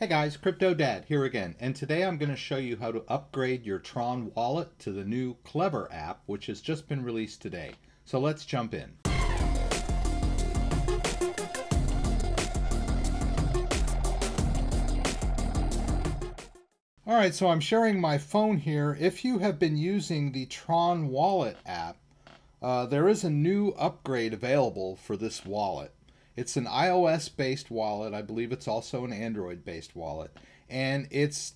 Hey guys, Crypto Dad here again, and today I'm going to show you how to upgrade your Tron wallet to the new Klever app, which has just been released today. So let's jump in. Alright, so I'm sharing my phone here. If you have been using the Tron wallet app, uh, there is a new upgrade available for this wallet. It's an iOS based wallet. I believe it's also an Android based wallet. And it's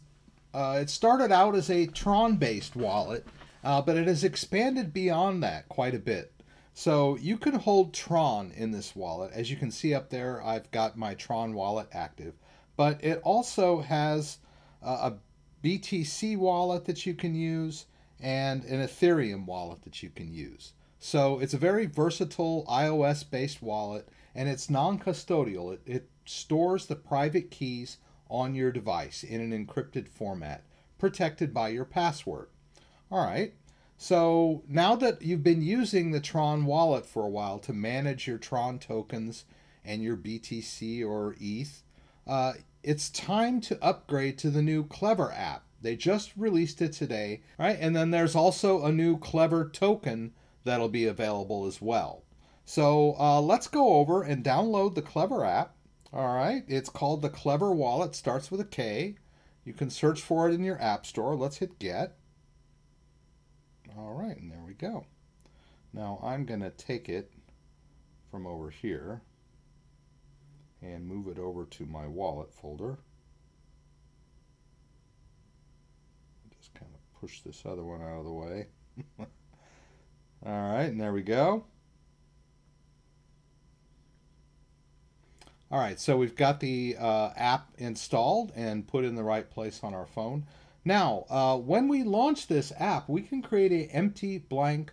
uh, it started out as a Tron based wallet, uh, but it has expanded beyond that quite a bit. So you can hold Tron in this wallet. As you can see up there, I've got my Tron wallet active. But it also has uh, a BTC wallet that you can use and an Ethereum wallet that you can use. So it's a very versatile iOS based wallet and it's non-custodial. It, it stores the private keys on your device in an encrypted format, protected by your password. All right. So now that you've been using the Tron wallet for a while to manage your Tron tokens and your BTC or ETH, uh, it's time to upgrade to the new Klever app. They just released it today, right? And then there's also a new Klever token that'll be available as well. So uh, let's go over and download the Klever app. All right, it's called the Klever Wallet, starts with a K. You can search for it in your app store. Let's hit get. All right, and there we go. Now I'm to take it from over here and move it over to my wallet folder. Just kind of push this other one out of the way. All right, and there we go. All right, so we've got the uh, app installed and put in the right place on our phone. Now, uh, when we launch this app, we can create a empty blank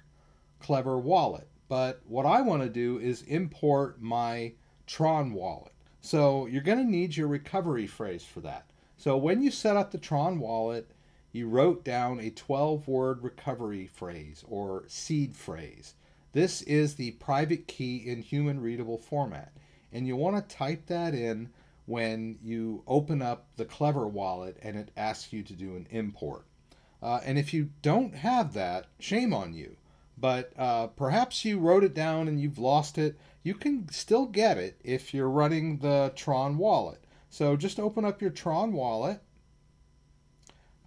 Klever wallet. But what I want to do is import my Tron wallet. So you're going to need your recovery phrase for that. So when you set up the Tron wallet, you wrote down a 12 word recovery phrase or seed phrase. This is the private key in human readable format and you want to type that in when you open up the Klever wallet and it asks you to do an import. Uh, and if you don't have that, shame on you. But uh, perhaps you wrote it down and you've lost it. You can still get it if you're running the Tron wallet. So just open up your Tron wallet,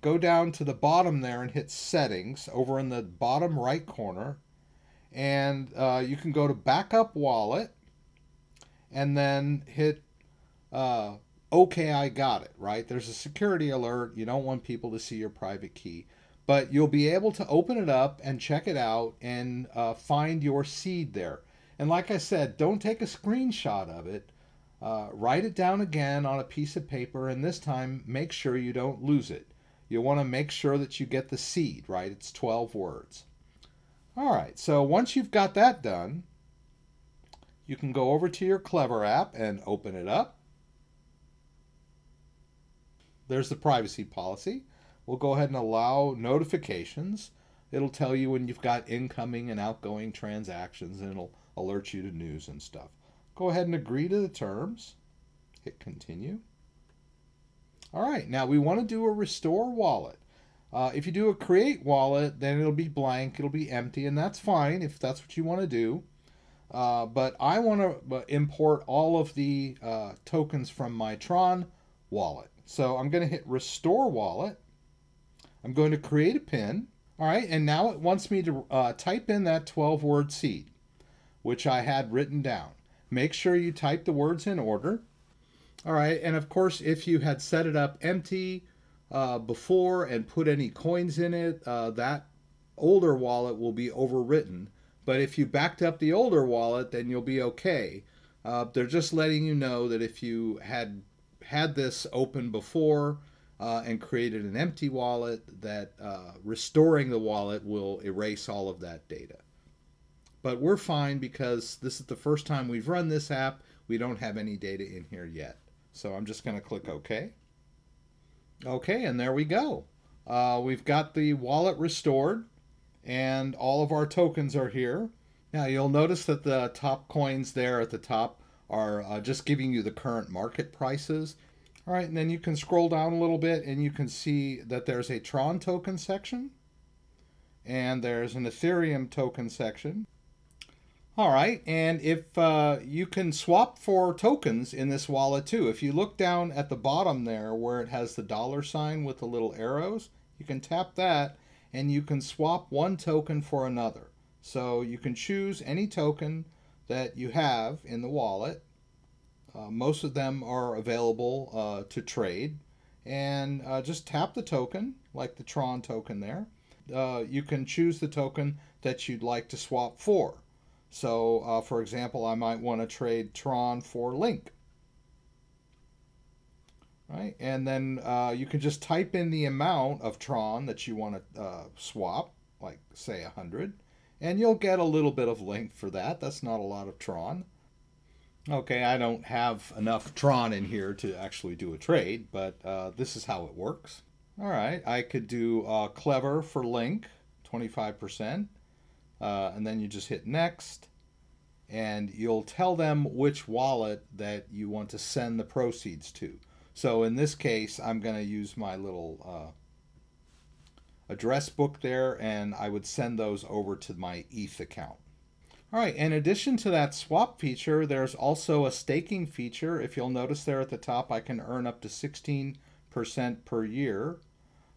go down to the bottom there and hit settings over in the bottom right corner. And uh, you can go to backup wallet and then hit uh, okay i got it right? There's a security alert. You don't want people to see your private key. But you'll be able to open it up and check it out and uh, find your seed there. And like i said don't take a screenshot of it. Uh, write it down again on a piece of paper and this time make sure you don't lose it. You want to make sure that you get the seed right? It's 12 words. All right so once you've got that done you can go over to your Klever app and open it up. There's the privacy policy. We'll go ahead and allow notifications. It'll tell you when you've got incoming and outgoing transactions and it'll alert you to news and stuff. Go ahead and agree to the terms. Hit continue. All right, now we want to do a restore wallet. Uh, if you do a create wallet, then it'll be blank, it'll be empty, and that's fine if that's what you want to do. Uh, but I want to uh, import all of the uh, tokens from my Tron wallet. So I'm going to hit restore wallet. I'm going to create a pin. All right, and now it wants me to uh, type in that 12 word seed, which I had written down. Make sure you type the words in order. All right, and of course, if you had set it up empty uh, before and put any coins in it, uh, that older wallet will be overwritten but if you backed up the older wallet, then you'll be okay. Uh, they're just letting you know that if you had had this open before uh, and created an empty wallet, that uh, restoring the wallet will erase all of that data. But we're fine because this is the first time we've run this app. We don't have any data in here yet. So I'm just going to click OK. Okay, and there we go. Uh, we've got the wallet restored and all of our tokens are here. Now you'll notice that the top coins there at the top are uh, just giving you the current market prices. All right, and then you can scroll down a little bit and you can see that there's a Tron token section and there's an Ethereum token section. All right, and if uh, you can swap for tokens in this wallet too. If you look down at the bottom there where it has the dollar sign with the little arrows, you can tap that and you can swap one token for another. So you can choose any token that you have in the wallet uh, most of them are available uh, to trade. And uh, just tap the token, like the Tron token there. Uh, you can choose the token that you'd like to swap for. So, uh, for example, I might want to trade Tron for Link. Right, and then you can just type in the amount of Tron that you want to swap, like say 100, and you'll get a little bit of Link for that. That's not a lot of Tron. Okay, I don't have enough Tron in here to actually do a trade, but uh, this is how it works. All right, I could do uh, Klever for Link, 25%, uh, and then you just hit Next, and you'll tell them which wallet that you want to send the proceeds to. So in this case, I'm going to use my little uh, address book there, and I would send those over to my ETH account. All right, in addition to that swap feature, there's also a staking feature. If you'll notice there at the top, I can earn up to 16% per year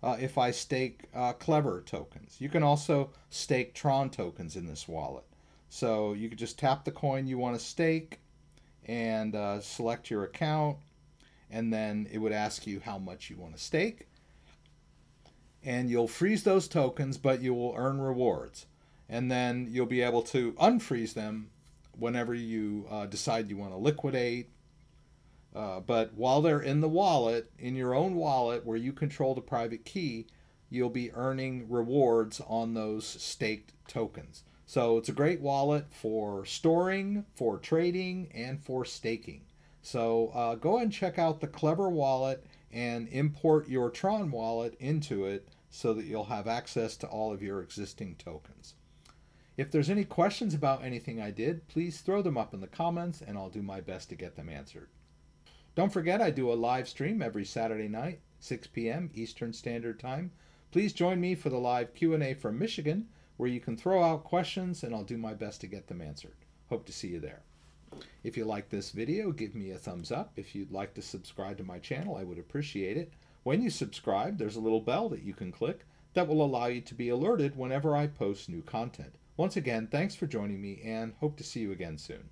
uh, if I stake uh, Klever tokens. You can also stake Tron tokens in this wallet. So you can just tap the coin you want to stake and uh, select your account, and then it would ask you how much you want to stake. And you'll freeze those tokens, but you will earn rewards and then you'll be able to unfreeze them whenever you uh, decide you want to liquidate. Uh, but while they're in the wallet, in your own wallet where you control the private key, you'll be earning rewards on those staked tokens. So it's a great wallet for storing, for trading, and for staking. So uh, go and check out the Klever wallet and import your Tron wallet into it so that you'll have access to all of your existing tokens. If there's any questions about anything I did, please throw them up in the comments and I'll do my best to get them answered. Don't forget I do a live stream every Saturday night, 6 p.m. Eastern Standard Time. Please join me for the live Q&A from Michigan where you can throw out questions and I'll do my best to get them answered. Hope to see you there. If you like this video, give me a thumbs up. If you'd like to subscribe to my channel, I would appreciate it. When you subscribe, there's a little bell that you can click that will allow you to be alerted whenever I post new content. Once again, thanks for joining me and hope to see you again soon.